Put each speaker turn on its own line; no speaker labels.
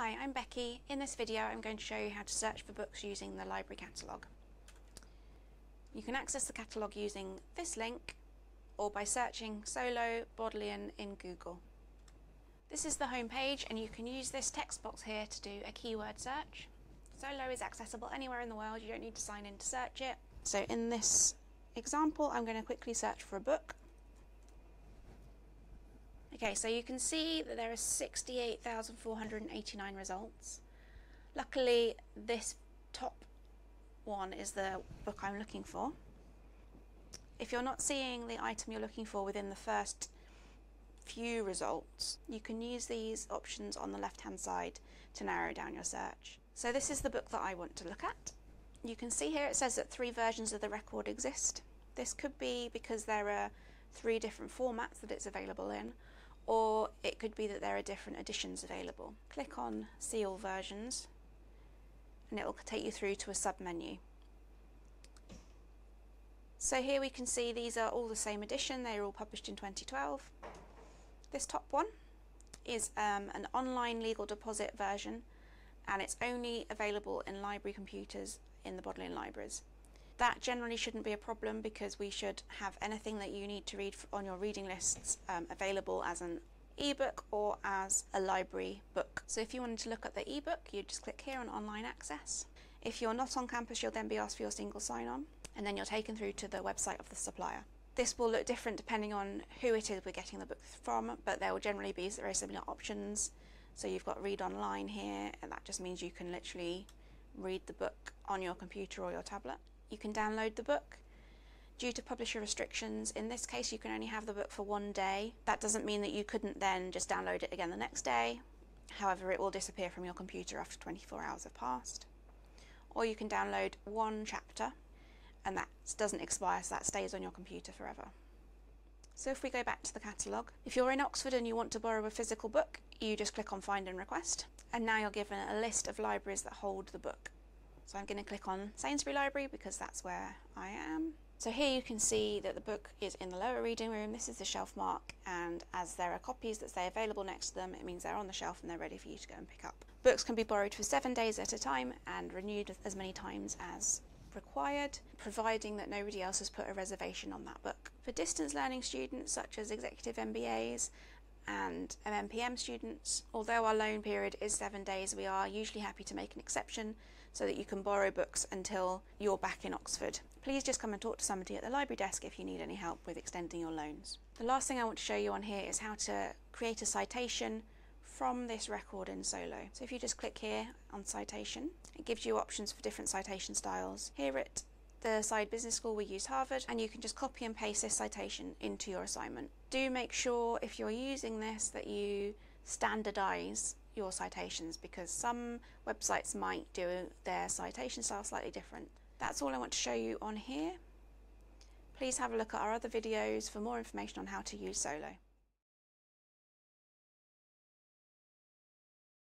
Hi, I'm Becky. In this video I'm going to show you how to search for books using the library catalogue. You can access the catalogue using this link or by searching Solo Bodleian in Google. This is the home page and you can use this text box here to do a keyword search. Solo is accessible anywhere in the world, you don't need to sign in to search it. So in this example I'm going to quickly search for a book Okay, so you can see that there are 68,489 results. Luckily, this top one is the book I'm looking for. If you're not seeing the item you're looking for within the first few results, you can use these options on the left hand side to narrow down your search. So this is the book that I want to look at. You can see here it says that three versions of the record exist. This could be because there are three different formats that it's available in, or it could be that there are different editions available. Click on See All Versions and it will take you through to a sub-menu. So here we can see these are all the same edition, they are all published in 2012. This top one is um, an online legal deposit version and it's only available in library computers in the Bodleian Libraries. That generally shouldn't be a problem because we should have anything that you need to read on your reading lists um, available as an ebook or as a library book. So if you wanted to look at the ebook, you just click here on online access. If you're not on campus, you'll then be asked for your single sign-on and then you're taken through to the website of the supplier. This will look different depending on who it is we're getting the book from, but there will generally be very similar options. So you've got read online here, and that just means you can literally read the book on your computer or your tablet you can download the book. Due to publisher restrictions, in this case you can only have the book for one day. That doesn't mean that you couldn't then just download it again the next day. However, it will disappear from your computer after 24 hours have passed. Or you can download one chapter and that doesn't expire, so that stays on your computer forever. So if we go back to the catalogue, if you're in Oxford and you want to borrow a physical book, you just click on Find and Request, and now you're given a list of libraries that hold the book. So I'm going to click on Sainsbury Library because that's where I am. So here you can see that the book is in the lower reading room. This is the shelf mark and as there are copies that say available next to them, it means they're on the shelf and they're ready for you to go and pick up. Books can be borrowed for seven days at a time and renewed as many times as required, providing that nobody else has put a reservation on that book. For distance learning students such as executive MBAs and MMPM students. Although our loan period is seven days, we are usually happy to make an exception so that you can borrow books until you're back in Oxford. Please just come and talk to somebody at the library desk if you need any help with extending your loans. The last thing I want to show you on here is how to create a citation from this record in Solo. So if you just click here on citation, it gives you options for different citation styles. Here at the Said Business School we use Harvard and you can just copy and paste this citation into your assignment. Do make sure if you're using this that you standardize your citations because some websites might do their citation style slightly different. That's all I want to show you on here. Please have a look at our other videos for more information on how to use Solo.